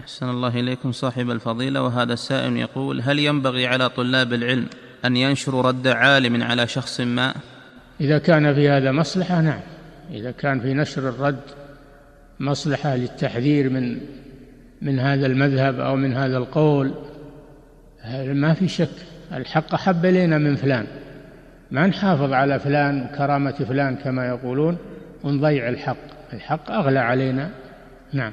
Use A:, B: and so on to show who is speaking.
A: أحسن الله إليكم صاحب الفضيلة وهذا السائل يقول هل ينبغي على طلاب العلم أن ينشروا رد عالم على شخص ما؟
B: إذا كان في هذا مصلحة نعم. إذا كان في نشر الرد مصلحة للتحذير من من هذا المذهب أو من هذا القول ما في شك. الحق أحب إلينا من فلان. ما نحافظ على فلان كرامة فلان كما يقولون ونضيع الحق. الحق أغلى علينا. نعم.